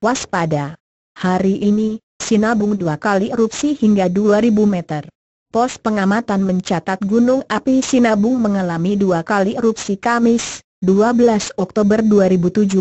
waspada. Hari ini, Sinabung dua kali erupsi hingga 2000 meter. Pos pengamatan mencatat gunung api Sinabung mengalami dua kali erupsi Kamis, 12 Oktober 2017,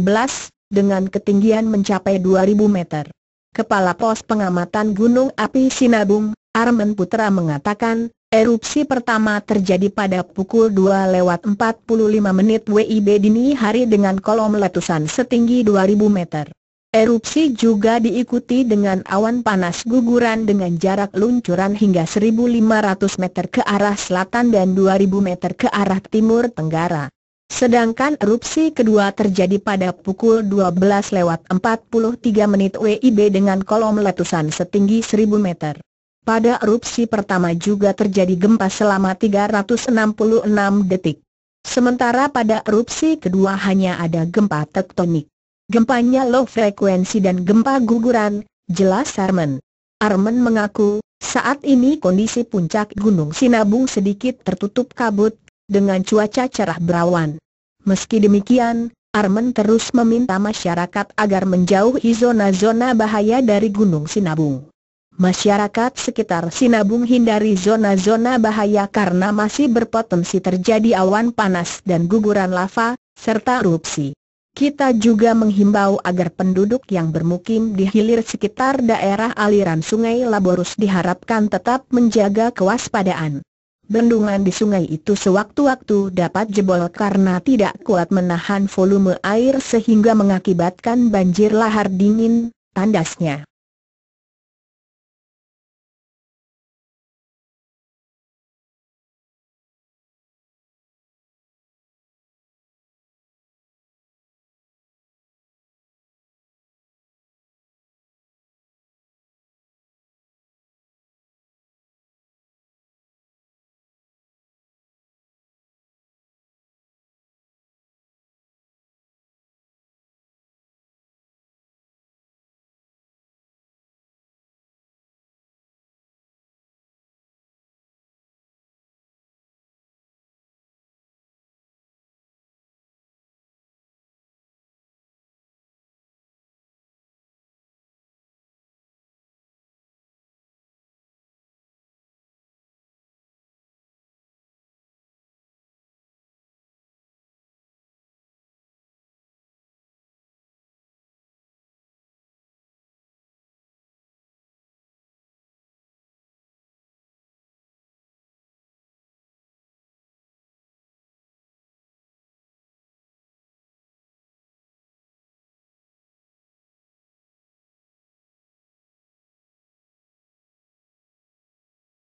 dengan ketinggian mencapai 2000 meter. Kepala Pos Pengamatan Gunung Api Sinabung, Armen Putra mengatakan, erupsi pertama terjadi pada pukul 2 lewat 45 menit WIB dini hari dengan kolom letusan setinggi 2000 meter. Erupsi juga diikuti dengan awan panas guguran dengan jarak luncuran hingga 1500 meter ke arah selatan dan 2000 meter ke arah timur tenggara. Sedangkan erupsi kedua terjadi pada pukul 12 lewat 43 menit WIB dengan kolom letusan setinggi 1000 meter. Pada erupsi pertama juga terjadi gempa selama 366 detik. Sementara pada erupsi kedua hanya ada gempa tektonik. Gempanya low frekuensi dan gempa guguran, jelas Armen. Armen mengaku, saat ini kondisi puncak Gunung Sinabung sedikit tertutup kabut, dengan cuaca cerah berawan. Meski demikian, Armen terus meminta masyarakat agar menjauhi zona-zona bahaya dari Gunung Sinabung. Masyarakat sekitar Sinabung hindari zona-zona bahaya karena masih berpotensi terjadi awan panas dan guguran lava, serta erupsi. Kita juga menghimbau agar penduduk yang bermukim di hilir sekitar daerah aliran sungai Laborus diharapkan tetap menjaga kewaspadaan. Bendungan di sungai itu sewaktu-waktu dapat jebol karena tidak kuat menahan volume air sehingga mengakibatkan banjir lahar dingin, tandasnya.